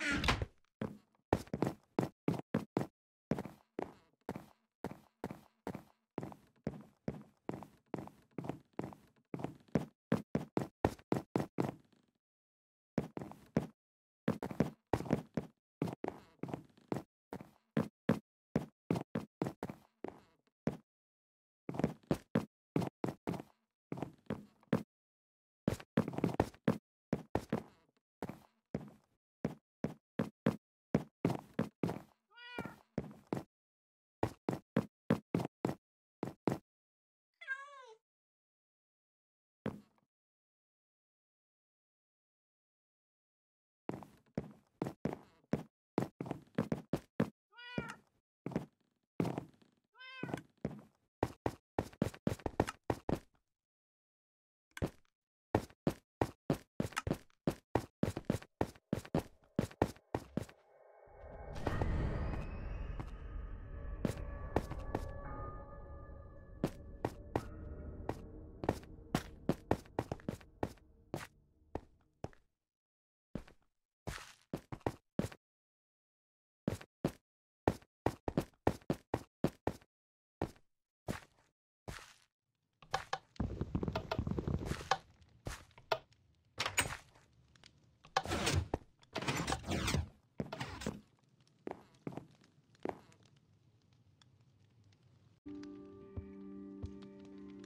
Ah.